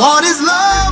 What is love?